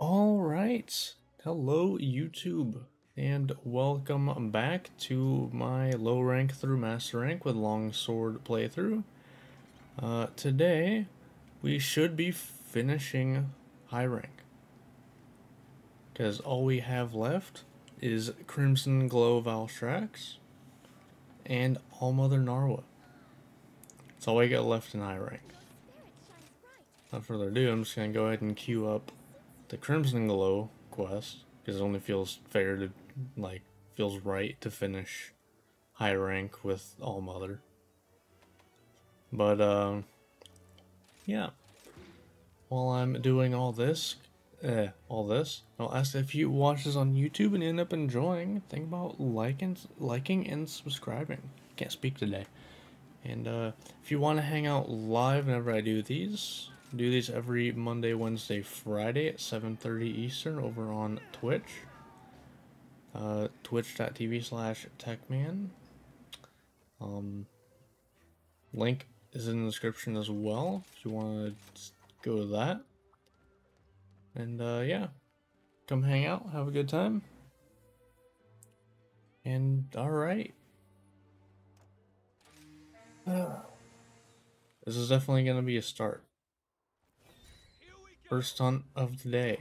All right. Hello, YouTube, and welcome back to my low rank through master rank with longsword playthrough. Uh, today, we should be finishing high rank. Because all we have left is Crimson Glow Valstrax and All Mother Narwa. That's all we got left in high rank. Without further ado, I'm just going to go ahead and queue up the Crimson Glow quest because it only feels fair to like feels right to finish high rank with All Mother. But um, yeah. While I'm doing all this, eh, all this, I'll ask if you watch this on YouTube and end up enjoying. Think about liking, liking and subscribing. Can't speak today. And uh, if you want to hang out live whenever I do these, do these every Monday, Wednesday, Friday at 7.30 Eastern over on Twitch. Uh, Twitch.tv slash T3kman. Um, link is in the description as well if you want to go to that. And uh, yeah, come hang out, have a good time. And alright. this is definitely going to be a start. First hunt of the day.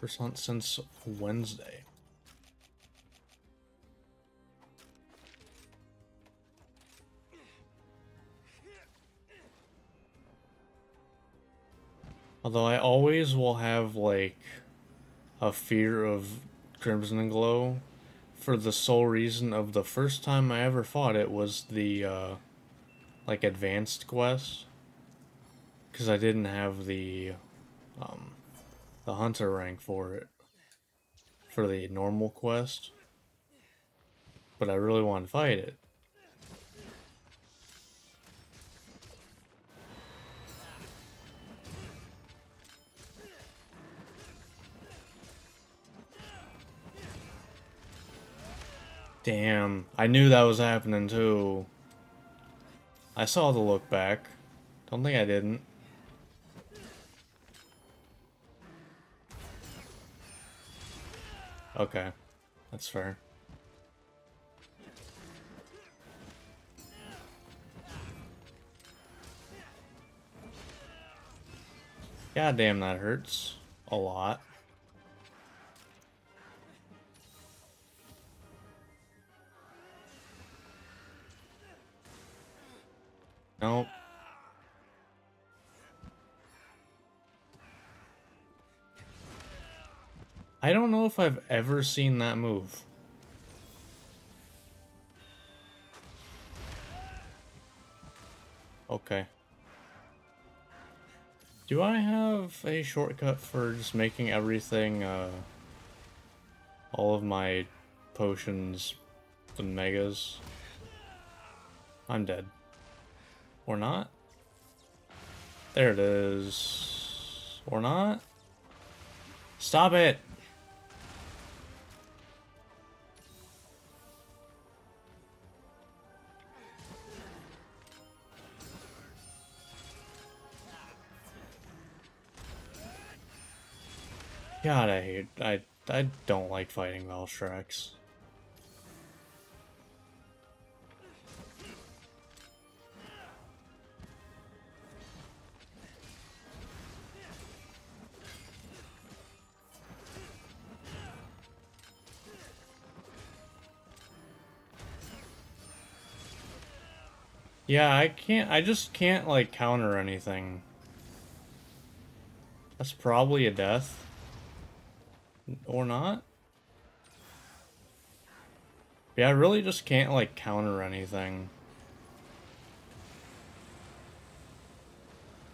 First hunt since Wednesday. Although I always will have like a fear of Crimson Glow for the sole reason of the first time I ever fought it was the uh, like advanced quest because I didn't have the um, the hunter rank for it for the normal quest, but I really want to fight it. Damn, I knew that was happening too. I saw the look back. Don't think I didn't. Okay, that's fair. God damn, that hurts a lot. Nope. I don't know if I've ever seen that move. Okay. Do I have a shortcut for just making everything, uh, all of my potions the megas? I'm dead. Or not? There it is. Or not? Stop it! God, I hate I I don't like fighting Valstrax. Yeah, I can't I just can't like counter anything. That's probably a death. Or not? Yeah, I really just can't, like, counter anything.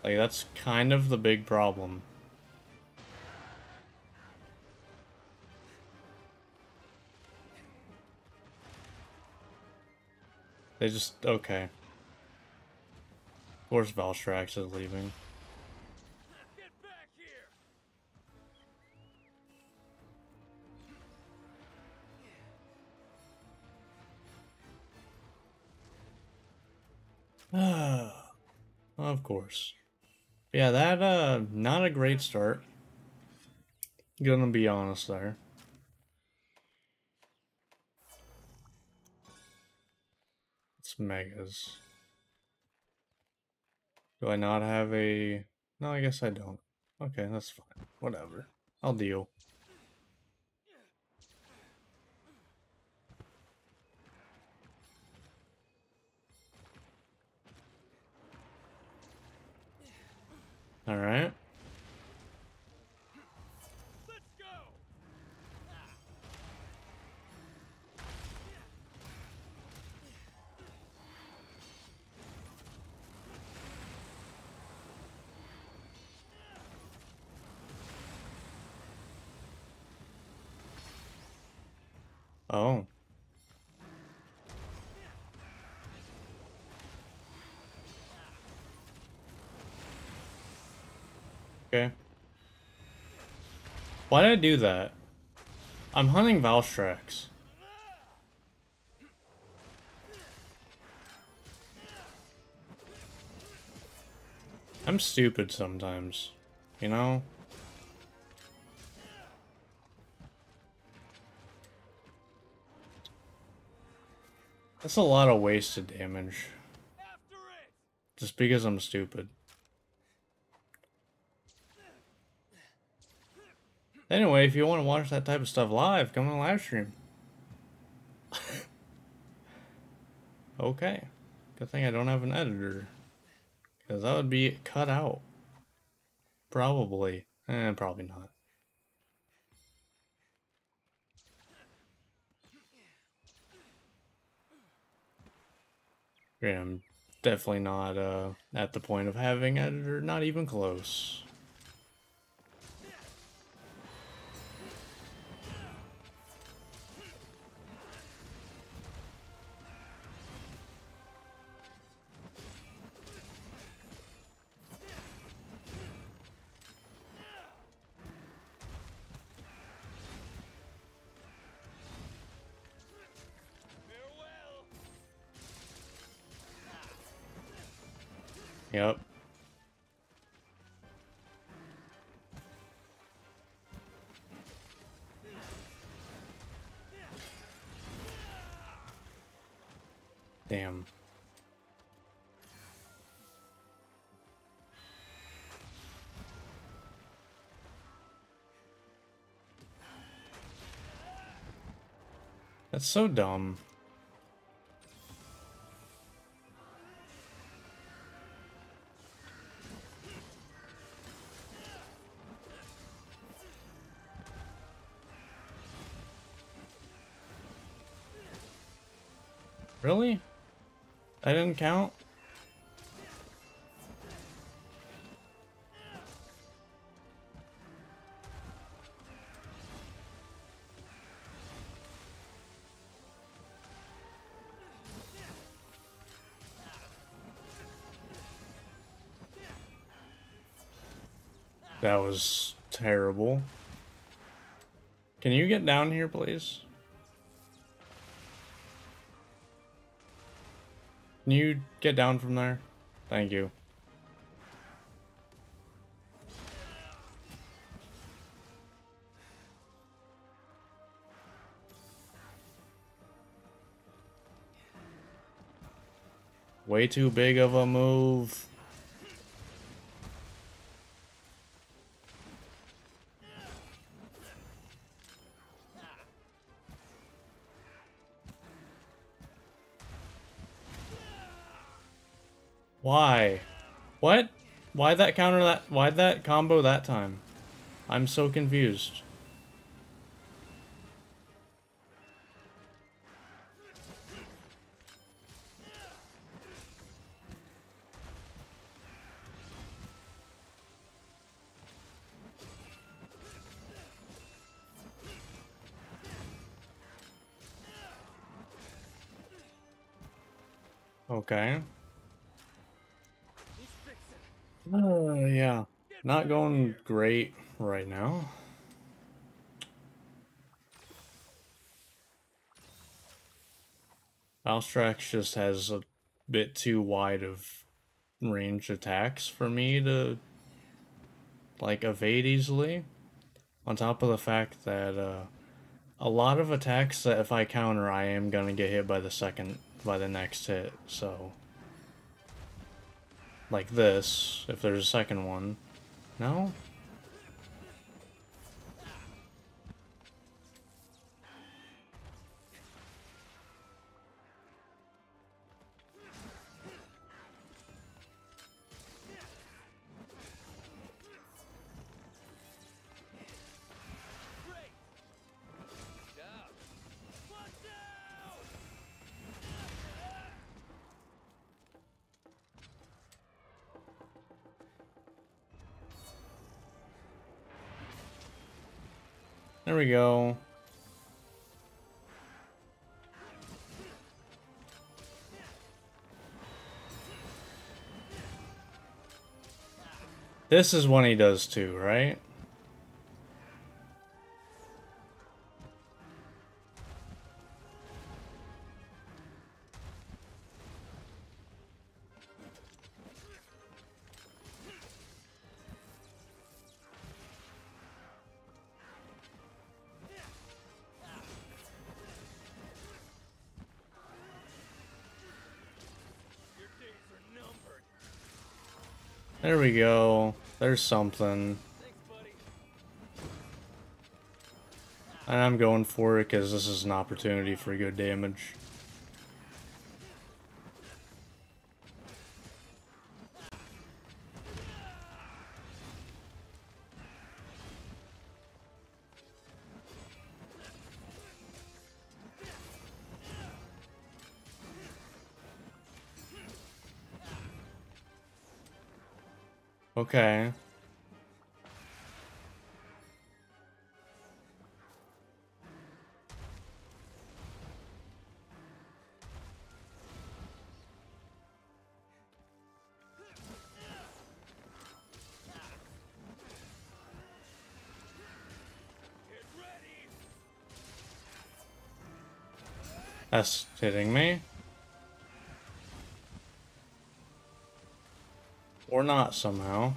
Like, that's kind of the big problem. They just... okay. Of course Valstrax is leaving. Of course. Yeah, that, uh, not a great start. Gonna be honest there. It's megas. Do I not have a... No, I guess I don't. Okay, that's fine. Whatever. I'll deal. Alright. Oh. Okay. Why did I do that? I'm hunting Valstrax. I'm stupid sometimes, you know? That's a lot of wasted damage. Just because I'm stupid. Anyway, if you want to watch that type of stuff live, come on live stream. okay. Good thing I don't have an editor. Because that would be cut out. Probably. Eh, probably not. Yeah, I'm definitely not uh, at the point of having editor, not even close. Yep. Damn. That's so dumb. Really? I didn't count? That was terrible. Can you get down here, please? Can you get down from there? Thank you. Way too big of a move. Why? What? Why that counter that? Why that combo that time? I'm so confused. Okay. Uh, yeah. Not going great right now. Valstrax just has a bit too wide of range attacks for me to like evade easily. On top of the fact that uh, a lot of attacks that if I counter, I am gonna get hit by the second, by the next hit. So, like this, if there's a second one. No? We go. This is when he does too, right? Go. There's something. And I'm going for it because this is an opportunity for good damage. Okay. That's hitting me. Not somehow.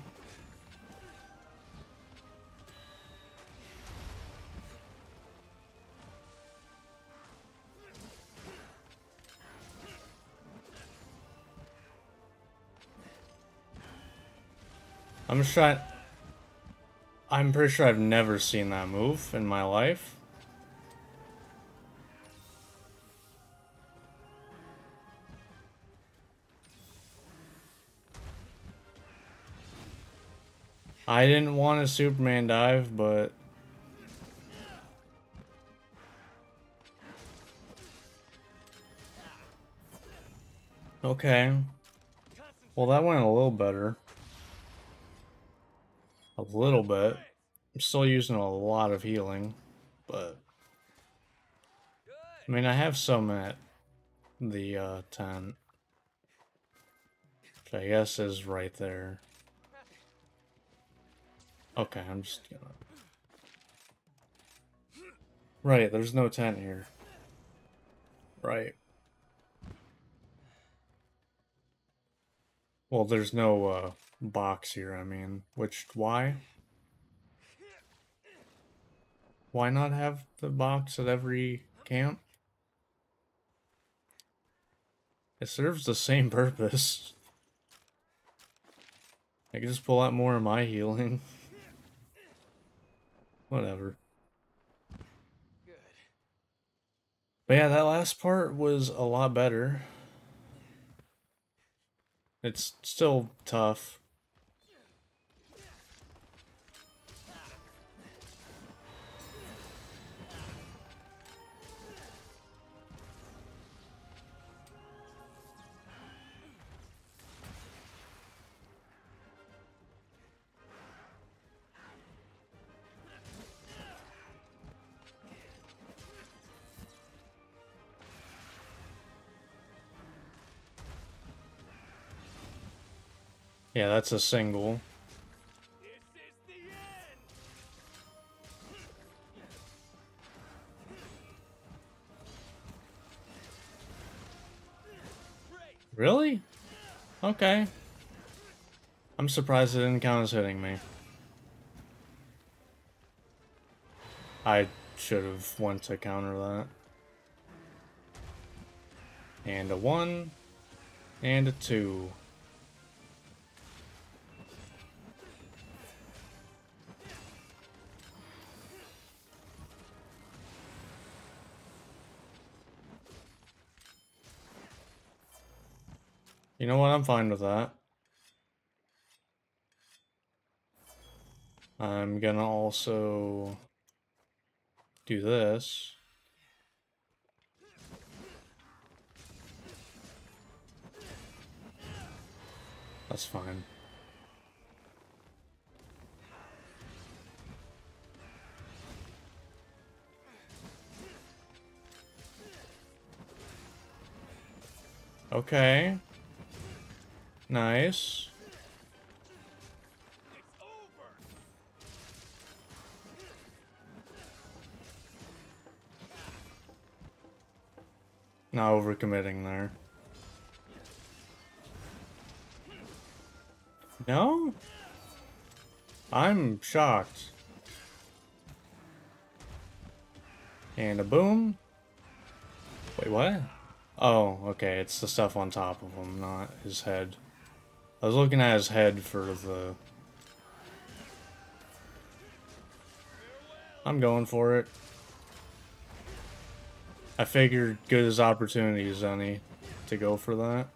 I'm just trying... I'm pretty sure I've never seen that move in my life. I didn't want a Superman dive, but... Okay. Well, that went a little better. A little bit. I'm still using a lot of healing, but... I mean, I have some at the uh, tent. Which I guess is right there. Okay, I'm just gonna... Right, there's no tent here. Right. Well, there's no uh, box here, I mean. Which, why? Why not have the box at every camp? It serves the same purpose. I can just pull out more of my healing. Whatever. Good. But yeah, that last part was a lot better. It's still tough. Yeah, that's a single. Really? Okay. I'm surprised it didn't count as hitting me. I should have went to counter that. And a one. And a two. You know what? I'm fine with that. I'm gonna also do this. That's fine. Okay. Nice. Not overcommitting there. No? I'm shocked. And a boom. Wait, what? Oh, okay, it's the stuff on top of him, not his head. I was looking at his head for the... I'm going for it. I figured good as opportunity as any to go for that.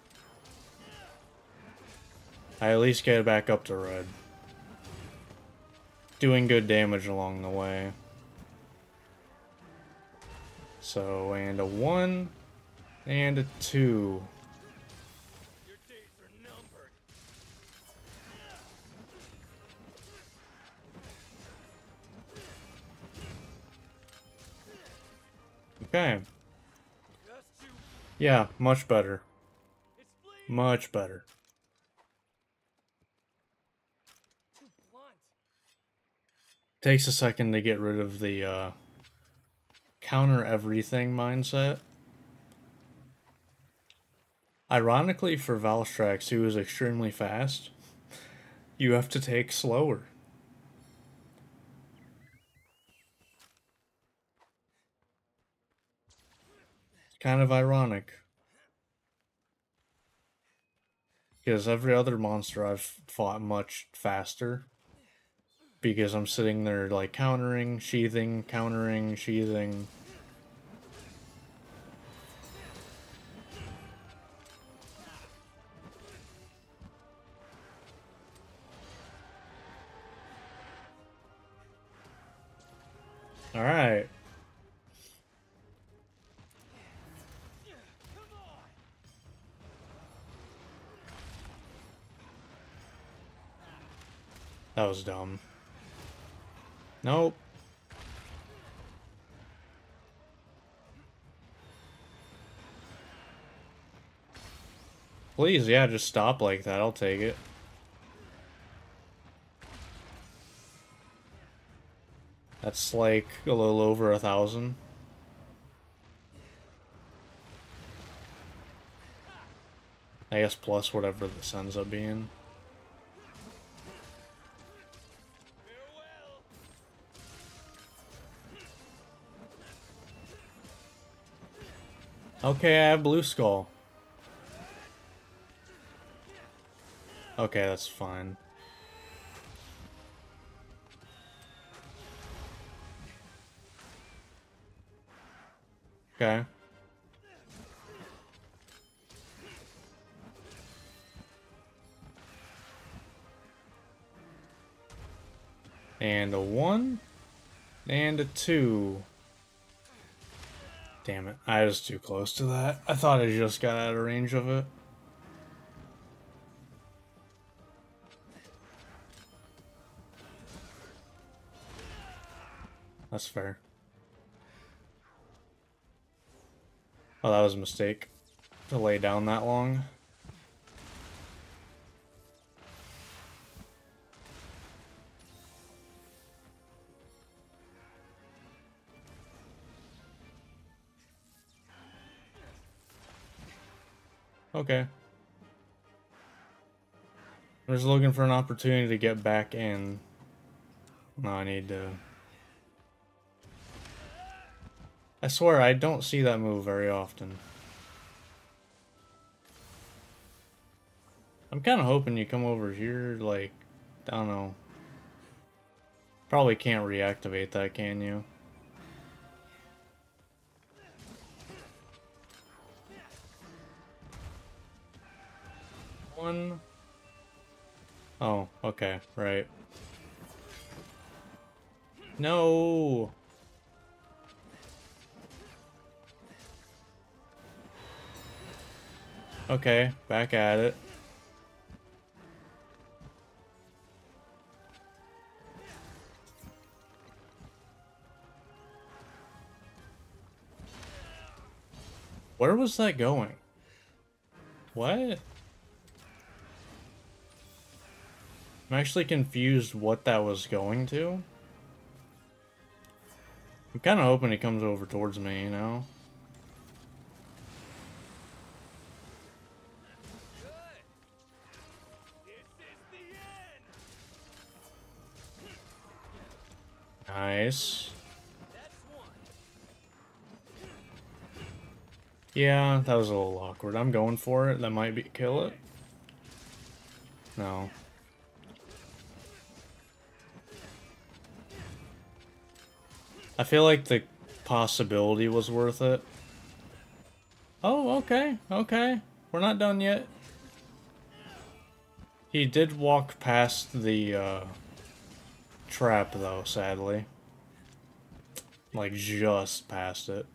I at least get back up to red. Doing good damage along the way. So, and a one, and a two. Okay. Yeah, much better. Much better. Takes a second to get rid of the uh, counter everything mindset. Ironically, for Valstrax, who is extremely fast, you have to take slower. Kind of ironic. Because every other monster I've fought much faster. Because I'm sitting there like countering, sheathing, countering, sheathing. That was dumb. Nope. Please, yeah, just stop like that. I'll take it. That's like a little over a thousand. I guess plus whatever this ends up being. Okay, I have Blue Skull. Okay, that's fine. Okay. And a one. And a two. Damn it. I was too close to that. I thought I just got out of range of it. That's fair. Oh, that was a mistake. To lay down that long. Okay. I'm just looking for an opportunity to get back in. No, I need to... I swear, I don't see that move very often. I'm kind of hoping you come over here, like, I don't know. Probably can't reactivate that, can you? One. Oh, okay, right. No! Okay, back at it. Where was that going? What? I'm actually confused what that was going to. I'm kind of hoping it comes over towards me, you know? Nice. Yeah, that was a little awkward. I'm going for it. That might be kill it. No. I feel like the possibility was worth it. Oh, okay, okay. We're not done yet. He did walk past the, uh, trap, though, sadly. Like, just past it.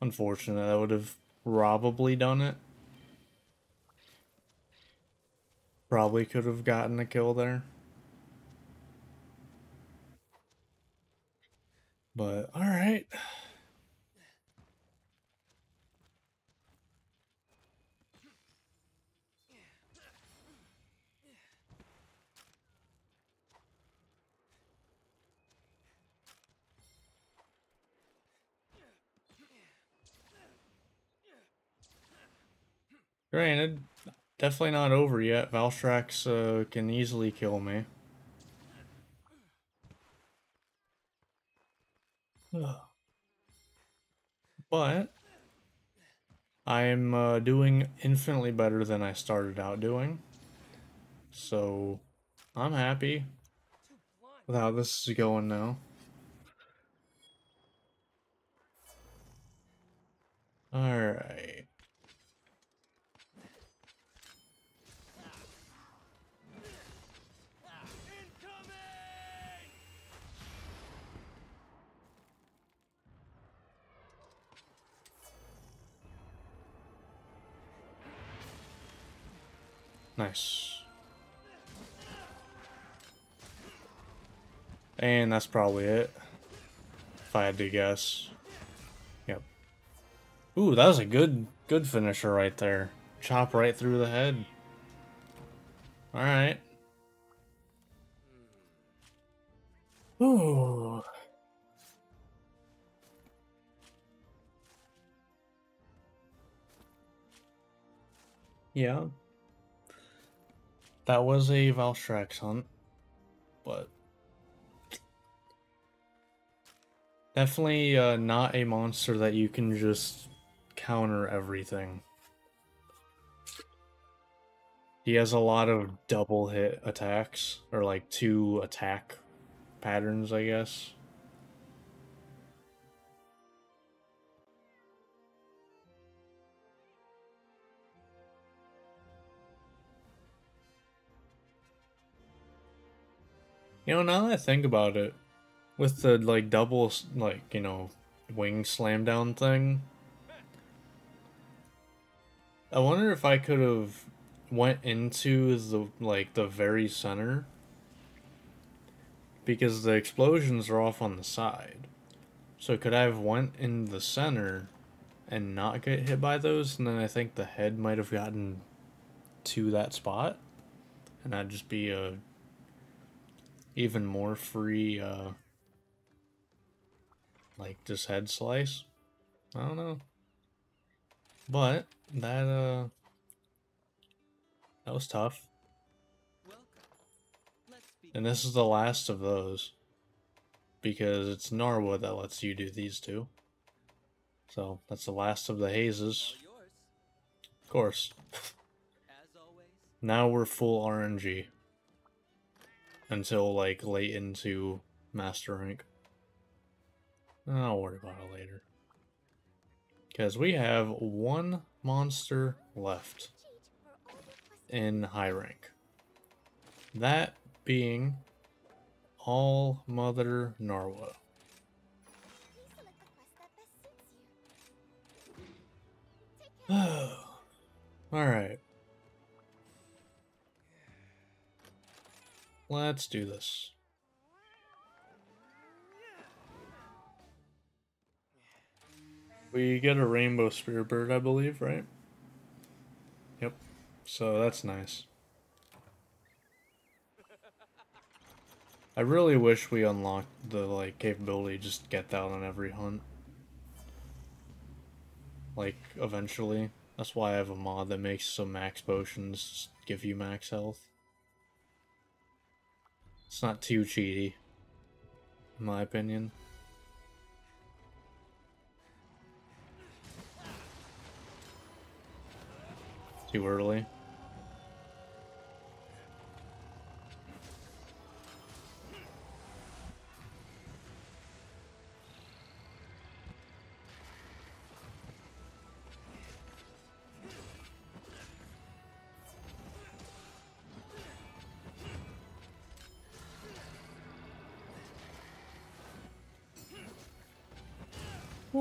Unfortunate, I would have probably done it. Probably could have gotten a kill there. But, alright. Granted, definitely not over yet. Valstrax uh, can easily kill me. But I'm uh, doing infinitely better than I started out doing. So I'm happy with how this is going now. Alright. Nice. And that's probably it. If I had to guess. Yep. Ooh, that was a good good finisher right there. Chop right through the head. Alright. Ooh. Yeah. That was a Valstrax hunt, but definitely uh, not a monster that you can just counter everything. He has a lot of double hit attacks, or like two attack patterns, I guess. You know, now that I think about it, with the like double like you know wing slam down thing, I wonder if I could have went into the like the very center because the explosions are off on the side. So could I have went in the center and not get hit by those, and then I think the head might have gotten to that spot, and I'd just be a even more free, uh, like just head slice. I don't know. But that, uh, that was tough. And this is the last of those. because it's Narwa that lets you do these two. So that's the last of the hazes. Of course. now we're full RNG. Until like late into Master Rank. I'll worry about it later. Because we have one monster left in high rank. That being All Mother Narwa. Alright. Let's do this. We get a rainbow Spiribird, I believe, right? Yep. So that's nice. I really wish we unlocked the like capability just get that on every hunt. Like eventually. That's why I have a mod that makes some max potions give you max health. It's not too cheaty, in my opinion. Too early.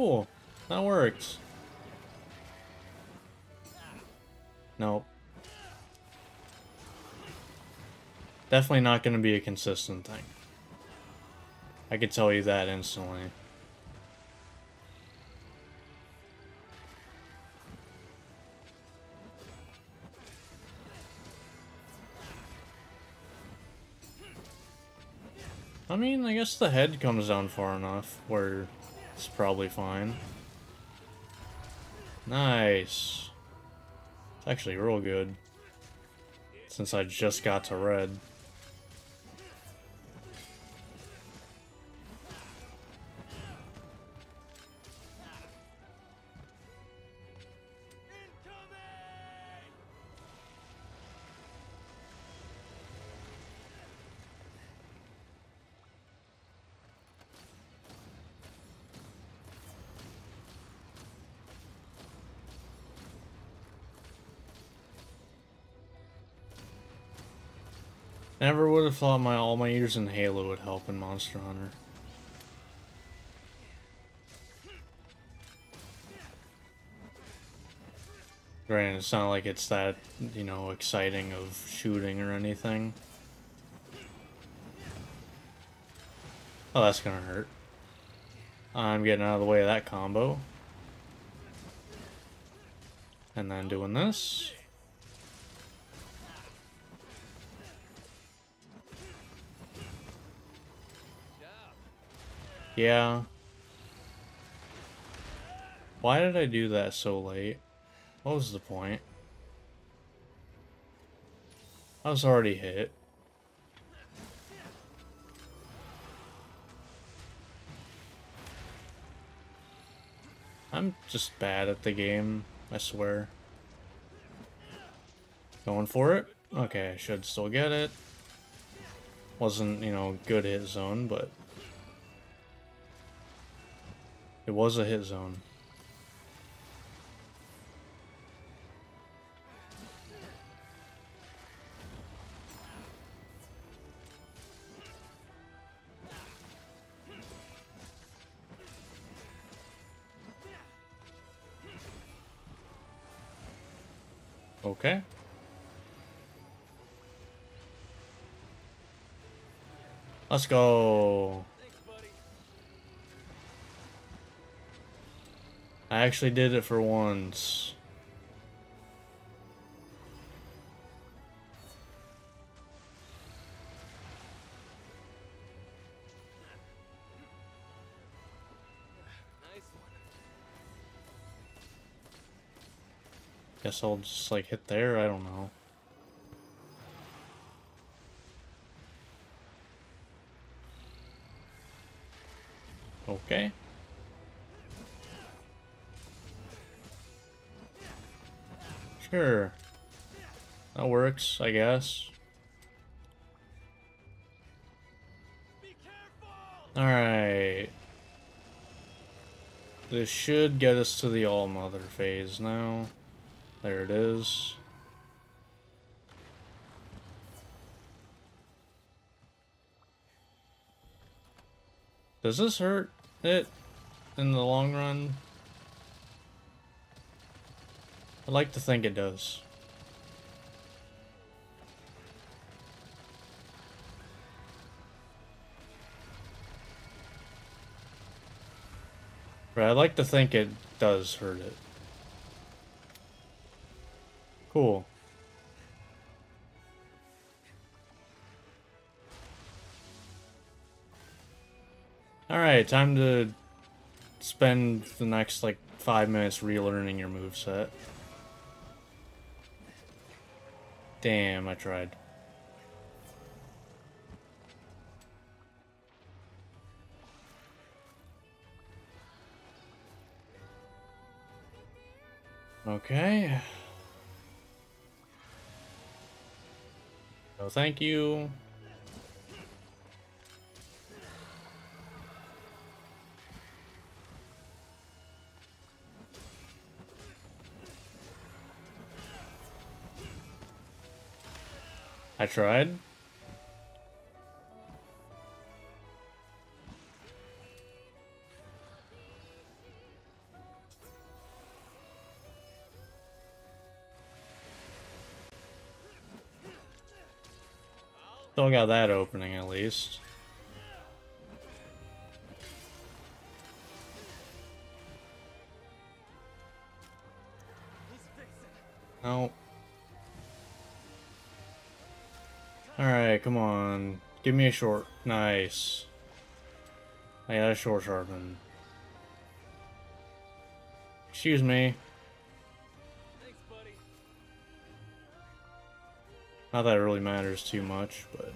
Cool. That works. Nope. Definitely not going to be a consistent thing. I could tell you that instantly. I mean, I guess the head comes down far enough where it's probably fine. Nice. It's actually real good. Since I just got to red. Never would have thought my all my years in Halo would help in Monster Hunter. Granted, it's not like it's that, you know, exciting of shooting or anything. Oh, that's gonna hurt. I'm getting out of the way of that combo. And then doing this. Yeah. Why did I do that so late? What was the point? I was already hit. I'm just bad at the game, I swear. Going for it? Okay, I should still get it. Wasn't, you know, good hit zone, but It was a hit zone. Okay. Let's go. I actually did it for once. Guess I'll just like hit there, I don't know. Sure. That works, I guess. Alright. This should get us to the All-Mother phase now. There it is. Does this hurt it in the long run? I'd like to think it does. But I'd like to think it does hurt it. Cool. Alright, time to spend the next, like, five minutes relearning your move set. Damn, I tried. Okay. No, thank you. I tried. Still got that opening at least. No. Come on. Give me a short. Nice. I got a short sharpen. Excuse me. Thanks, buddy. Not that it really matters too much, but...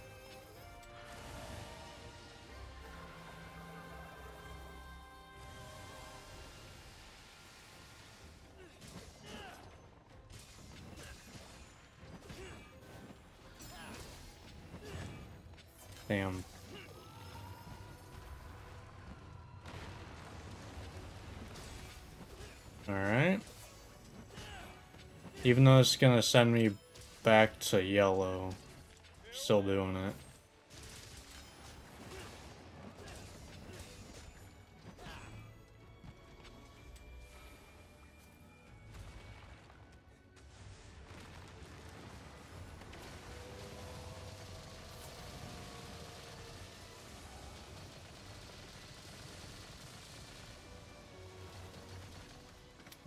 Even though it's gonna send me back to yellow, still doing it.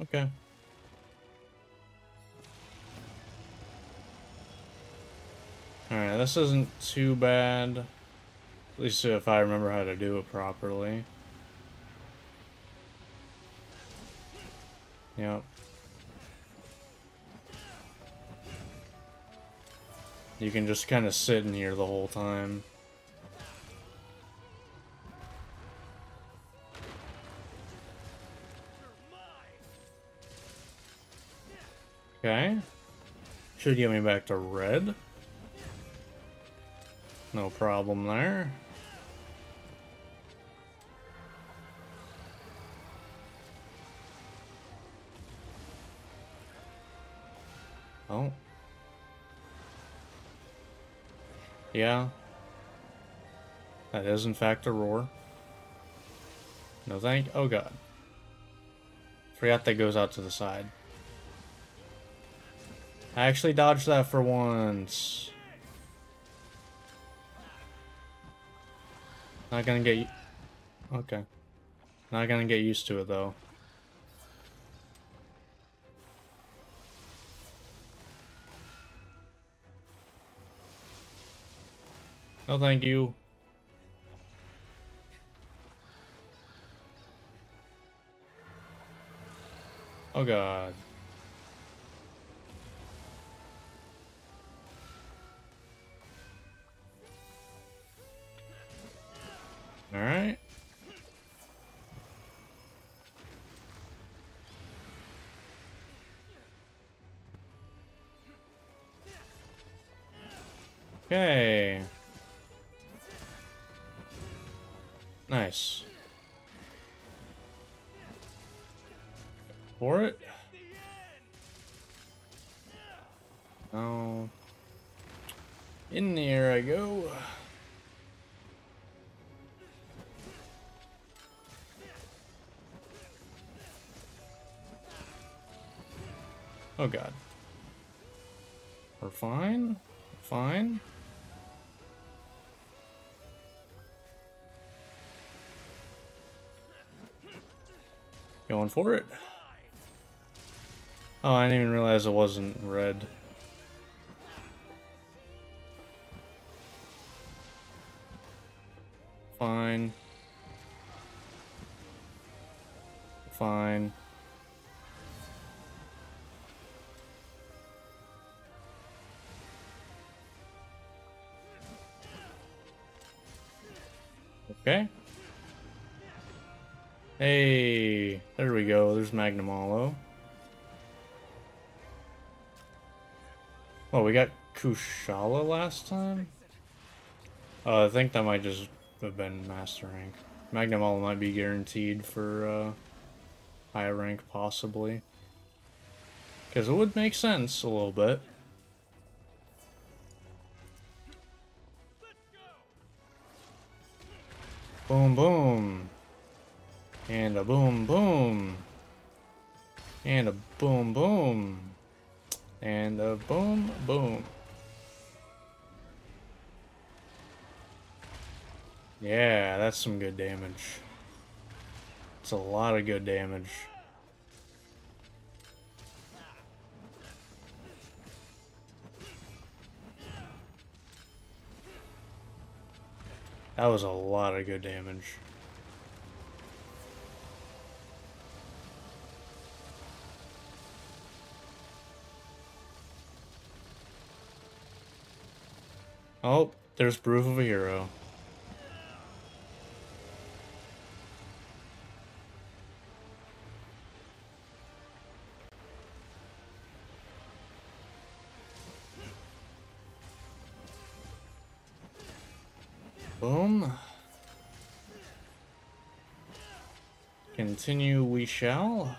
Okay. This isn't too bad. At least if I remember how to do it properly. Yep. You can just kind of sit in here the whole time. Okay. Should get me back to red. No problem there. Oh. Yeah. That is in fact a roar. No thank- oh god. Forgot that goes out to the side. I actually dodged that for once. Not gonna get... Okay. Not gonna get used to it, though. No, thank you. Oh, God. Alright. Okay. Nice. For it? Oh god. We're fine. Fine. Going for it. Oh, I didn't even realize it wasn't red. Okay. Hey, there we go. There's Magnamalo. Well, we got Kushala last time? Uh, I think that might just have been Master Rank. Magnamalo might be guaranteed for uh, higher rank, possibly. Because it would make sense a little bit. Boom, boom. And a boom, boom. And a boom, boom. And a boom, boom. Yeah, that's some good damage. It's a lot of good damage. That was a lot of good damage. Oh, there's proof of a hero. Boom. Continue we shall.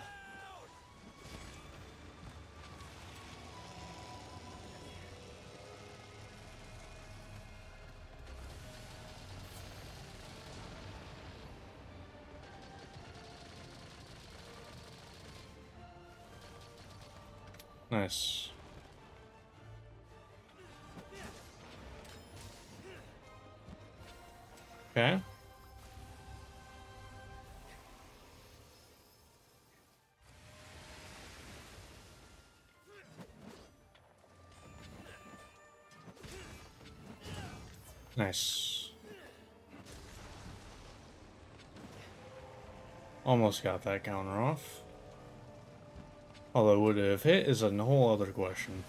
Nice. Almost got that counter off. Although would it have hit is a whole other question.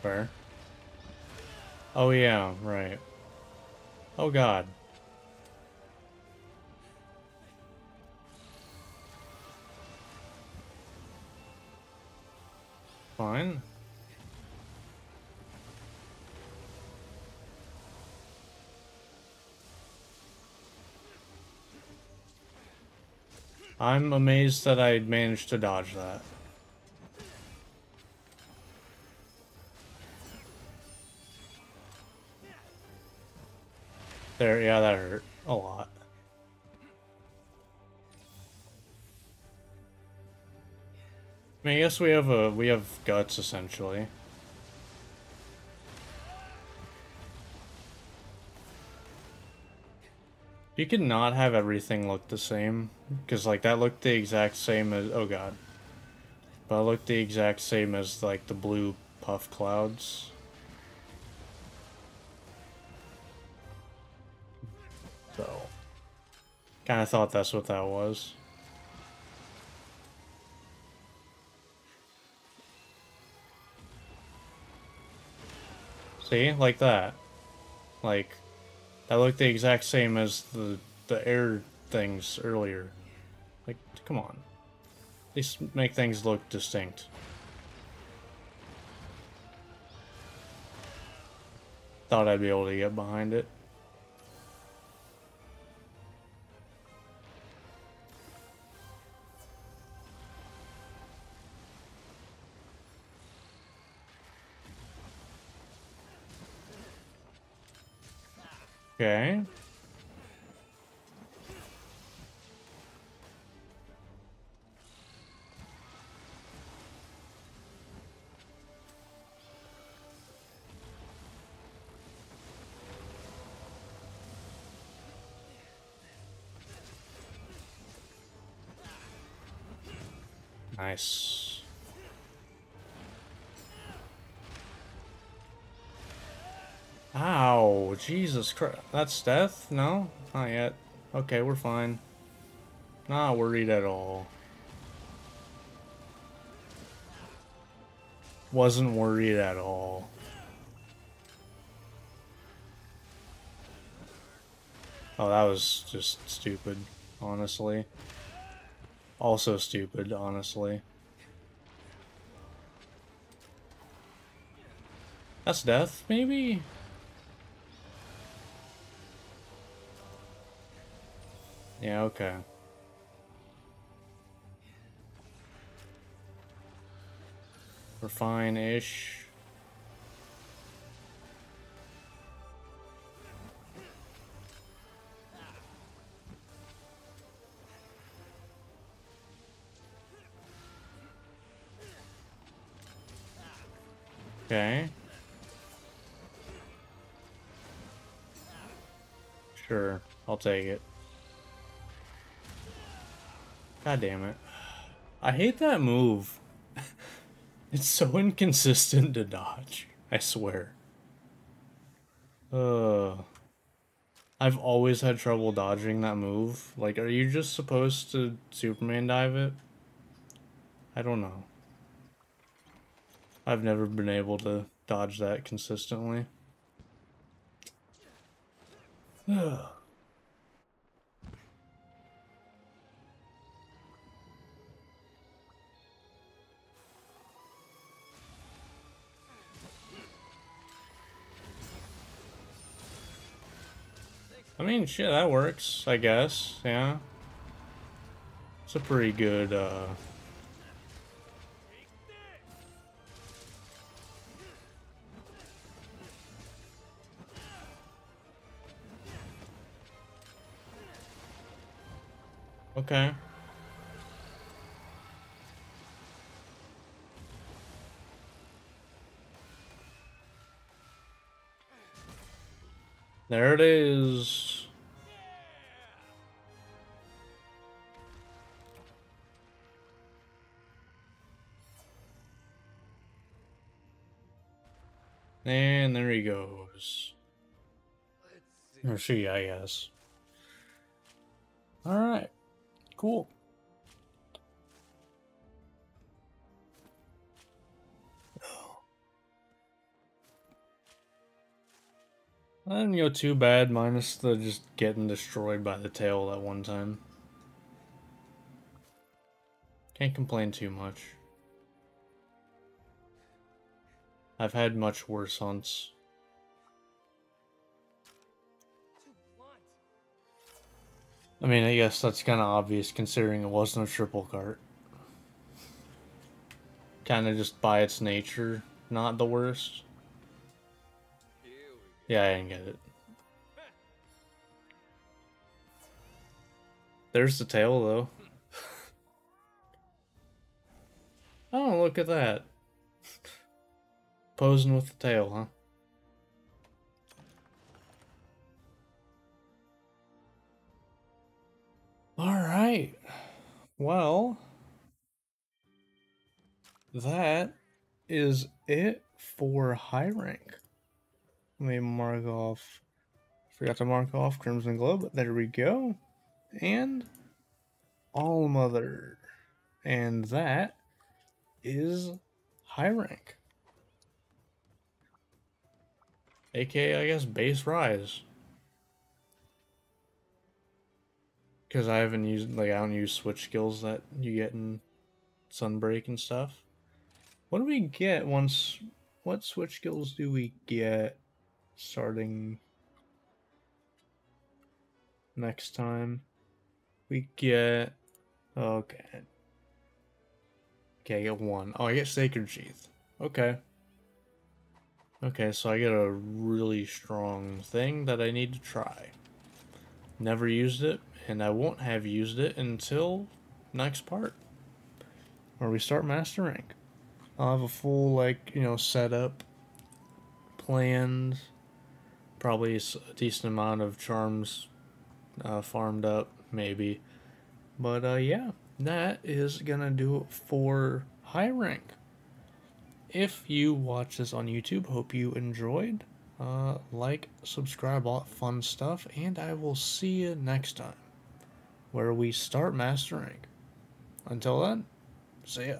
Fair. Oh yeah, right. Oh god. Fine. I'm amazed that I managed to dodge that. There, yeah, that hurt a lot. I mean, I guess we have a we have guts essentially. You could not have everything look the same, because like that looked the exact same as oh god, but it looked the exact same as like the blue puff clouds. So, kind of thought that's what that was. See, like that, like that looked the exact same as the the air things earlier. Like, come on. At least make things look distinct. Thought I'd be able to get behind it. Okay. Nice. Jesus Christ. That's death? No? Not yet. Okay, we're fine. Not worried at all. Wasn't worried at all. Oh, that was just stupid, honestly. Also stupid, honestly. That's death, maybe? Yeah, okay. We're fine-ish. Okay. Sure, I'll take it. God damn it. I hate that move. it's so inconsistent to dodge. I swear. Uh, I've always had trouble dodging that move. Like, are you just supposed to Superman dive it? I don't know. I've never been able to dodge that consistently. Ugh. I mean, shit, that works, I guess, yeah. It's a pretty good, uh... Okay. There it is. And there he goes. Or she, I guess. Alright. Cool. I didn't go too bad, minus the just getting destroyed by the tail that one time. Can't complain too much. I've had much worse hunts. I mean, I guess that's kind of obvious considering it wasn't a triple cart. Kind of just by its nature, not the worst. Yeah, I didn't get it. There's the tail, though. oh, look at that. Posing with the tail, huh? Alright. Well, that is it for high rank. Let me mark off. Forgot to mark off Crimson Glow. there we go. And All Mother. And that is high rank. AKA, I guess, base rise. because I haven't used like I don't use switch skills that you get in Sunbreak and stuff. What do we get once? What switch skills do we get starting next time? We get okay. Okay, I get one. Oh, I get Sacred Sheath. Okay. Okay, so I get a really strong thing that I need to try. Never used it, and I won't have used it until next part. Where we start Master Rank. I'll have a full, like, you know, setup planned. Probably a decent amount of charms uh, farmed up, maybe. But, uh, yeah, that is gonna do it for high rank if you watch this on YouTube, hope you enjoyed. Uh, like, subscribe, all fun stuff, and I will see you next time where we start Master Rank. Until then, see ya.